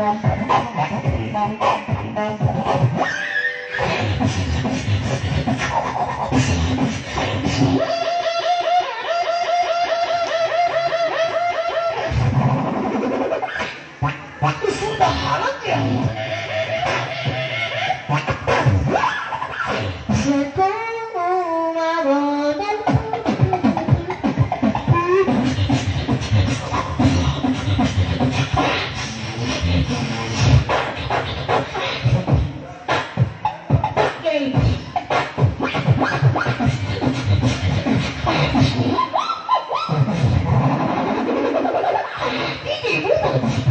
Yeah. Thank you.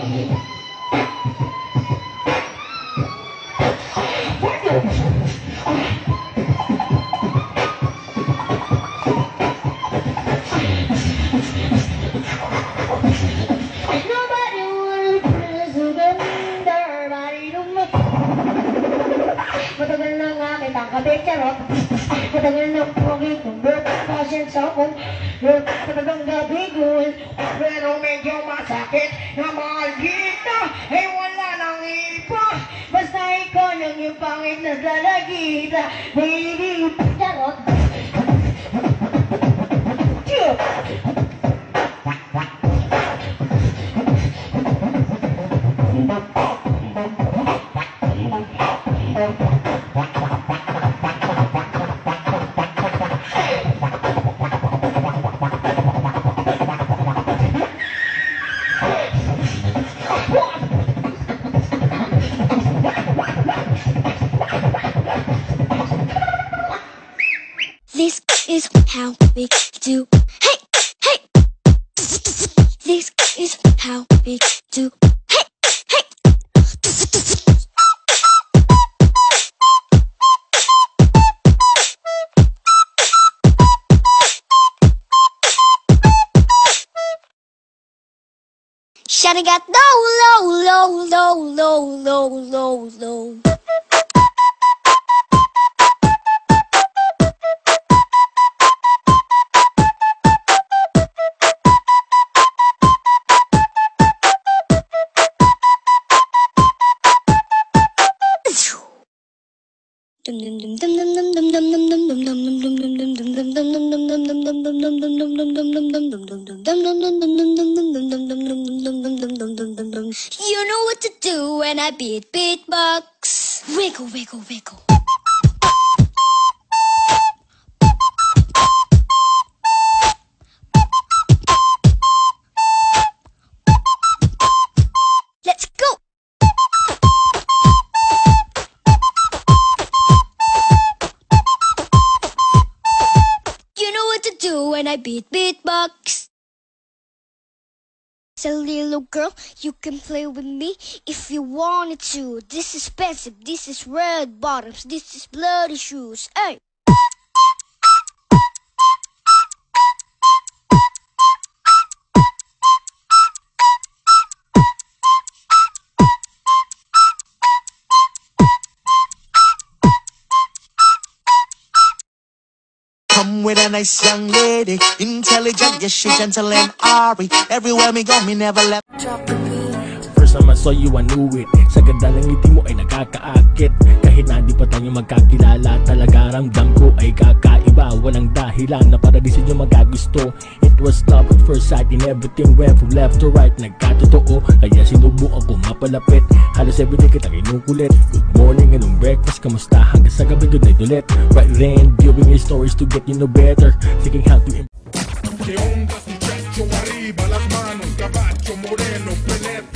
Amen. Matagal na nga kita kabit charot. Matagal na pogi kong birth passion sa Matagang gabi gul Pero medyo masakit na maldita Ay wala nang iba. Basta ikaw lang yung pangit na lalagita. Baby, charot. Cute This how we do. Hey, hey. This is how we do. Hey, hey. Shawty got low, low, low, low, low, low, low, low. You know what to do when I beat beatbox. Wiggle, wiggle, wiggle. So little girl, you can play with me if you wanted to. This is expensive, this is red bottoms, this is bloody shoes. Hey! Come with a nice young lady, intelligent, yes she gentle and airy. Everywhere me go, me never left. Drop. First time I saw you, I knew it. Sa ganda ng ngiti mo ay nakakaakit. Kahit na di pa tayo magkakilala Talaga ramdam ko ay kakaiba. Walang dahilan na para di sa inyo magagusto. It was love at first sight and everything went from left to right. Nagkatotoo, kaya sinubukan ko mapalapit. Halos everyday kita kinukulit Good morning, anong breakfast, kamusta? Hanggang sa gabi good night ulit. Right then, viewing your stories to get you know better. Seeking how to ¿Qué onda su chancho arriba? Las manos, caballo moreno, penetra